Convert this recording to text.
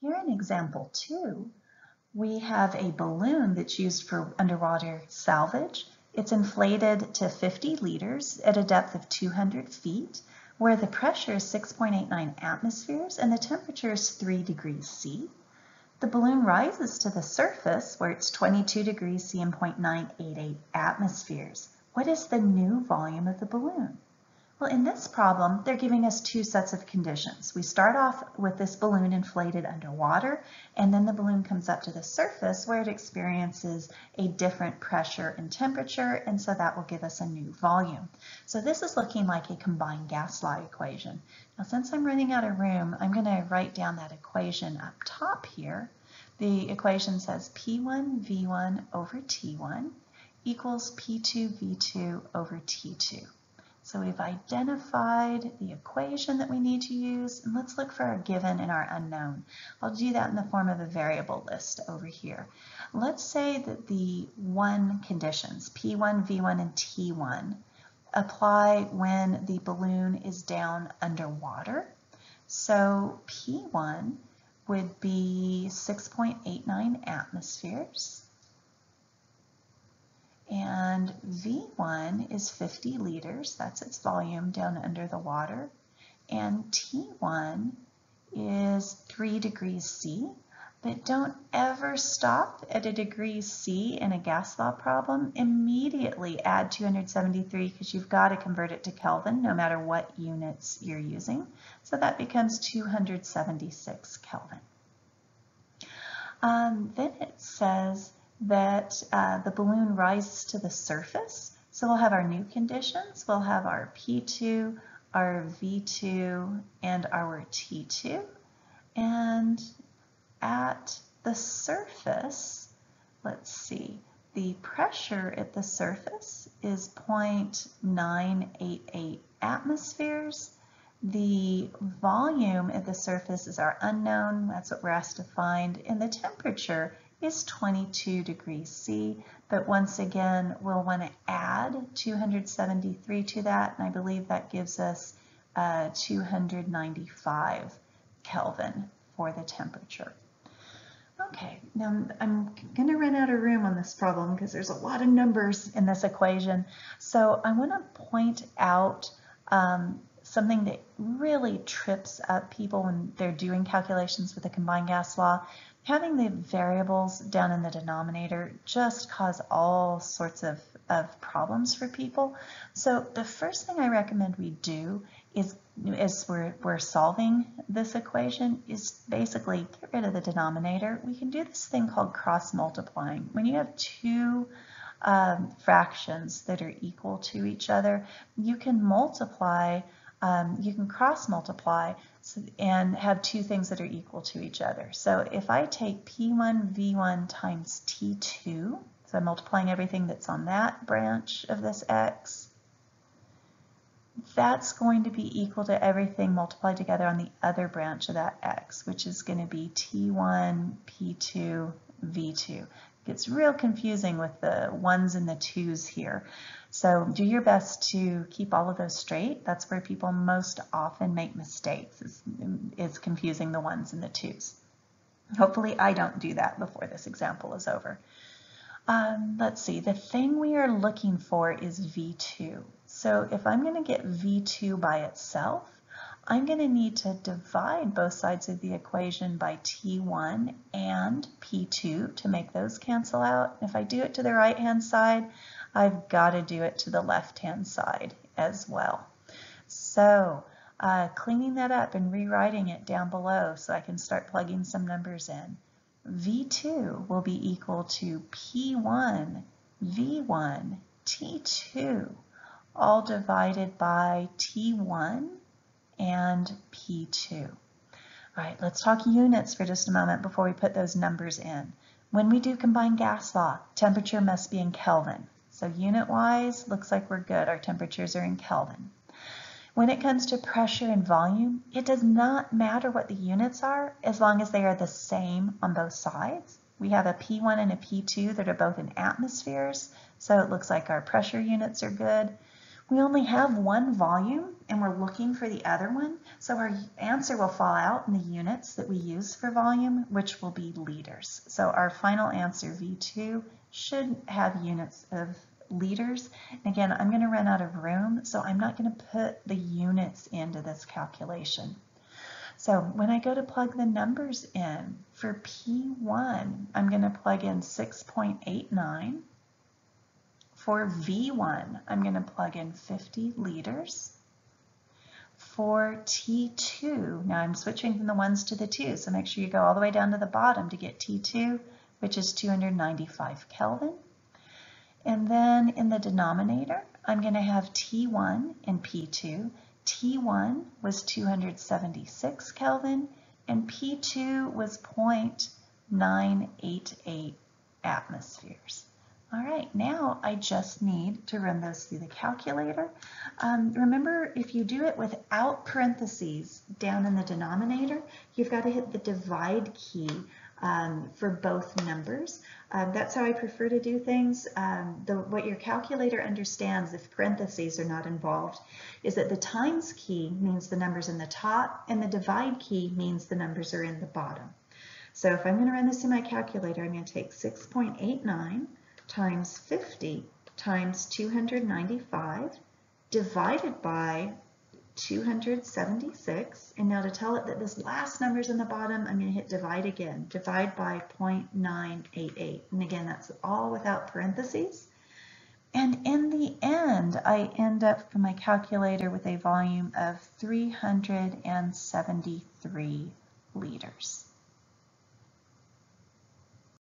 Here in example two, we have a balloon that's used for underwater salvage. It's inflated to 50 liters at a depth of 200 feet, where the pressure is 6.89 atmospheres and the temperature is 3 degrees C. The balloon rises to the surface where it's 22 degrees C and 0.988 atmospheres. What is the new volume of the balloon? Well, in this problem, they're giving us two sets of conditions. We start off with this balloon inflated underwater, and then the balloon comes up to the surface where it experiences a different pressure and temperature, and so that will give us a new volume. So this is looking like a combined gas law equation. Now, since I'm running out of room, I'm going to write down that equation up top here. The equation says P1 V1 over T1 equals P2 V2 over T2. So we've identified the equation that we need to use, and let's look for our given and our unknown. I'll do that in the form of a variable list over here. Let's say that the one conditions, P1, V1, and T1, apply when the balloon is down underwater. So P1 would be 6.89 atmospheres and V1 is 50 liters, that's its volume down under the water, and T1 is 3 degrees C, but don't ever stop at a degree C in a gas law problem. Immediately add 273 because you've got to convert it to Kelvin no matter what units you're using. So that becomes 276 Kelvin. Um, then it says that uh, the balloon rises to the surface. So we'll have our new conditions. We'll have our P2, our V2, and our T2. And at the surface, let's see, the pressure at the surface is 0.988 atmospheres. The volume at the surface is our unknown, that's what we're asked to find, and the temperature is 22 degrees C, but once again, we'll want to add 273 to that, and I believe that gives us uh, 295 Kelvin for the temperature. Okay, now I'm going to run out of room on this problem because there's a lot of numbers in this equation. So I want to point out um, something that really trips up people when they're doing calculations with the combined gas law having the variables down in the denominator just cause all sorts of, of problems for people. So the first thing I recommend we do is, as we're, we're solving this equation is basically get rid of the denominator. We can do this thing called cross multiplying. When you have two um, fractions that are equal to each other, you can multiply um, you can cross multiply and have two things that are equal to each other. So if I take P1 V1 times T2, so I'm multiplying everything that's on that branch of this X, that's going to be equal to everything multiplied together on the other branch of that X, which is going to be T1, P2, V2. Gets real confusing with the ones and the twos here. So do your best to keep all of those straight. That's where people most often make mistakes, is, is confusing the ones and the twos. Hopefully I don't do that before this example is over. Um, let's see, the thing we are looking for is V2. So if I'm going to get V2 by itself, I'm going to need to divide both sides of the equation by T1 and P2 to make those cancel out. If I do it to the right-hand side, I've got to do it to the left-hand side as well. So uh, cleaning that up and rewriting it down below so I can start plugging some numbers in. V2 will be equal to P1 V1 T2 all divided by T1 and P2. All right, let's talk units for just a moment before we put those numbers in. When we do combined gas law, temperature must be in Kelvin. So unit-wise, looks like we're good. Our temperatures are in Kelvin. When it comes to pressure and volume, it does not matter what the units are as long as they are the same on both sides. We have a P1 and a P2 that are both in atmospheres, so it looks like our pressure units are good. We only have one volume and we're looking for the other one, so our answer will fall out in the units that we use for volume, which will be liters. So our final answer, V2, should have units of liters. Again, I'm going to run out of room, so I'm not going to put the units into this calculation. So when I go to plug the numbers in, for P1, I'm going to plug in 6.89. For V1, I'm going to plug in 50 liters. For T2, now I'm switching from the ones to the twos, so make sure you go all the way down to the bottom to get T2, which is 295 Kelvin. And then in the denominator, I'm going to have T1 and P2. T1 was 276 Kelvin, and P2 was 0.988 atmospheres. All right, now I just need to run those through the calculator. Um, remember, if you do it without parentheses down in the denominator, you've got to hit the divide key um, for both numbers. Um, that's how I prefer to do things. Um, the, what your calculator understands if parentheses are not involved is that the times key means the numbers in the top and the divide key means the numbers are in the bottom. So if I'm going to run this in my calculator, I'm going to take 6.89 times 50 times 295 divided by 276. And now to tell it that this last number is in the bottom, I'm going to hit divide again. Divide by 0.988. And again, that's all without parentheses. And in the end, I end up for my calculator with a volume of 373 liters.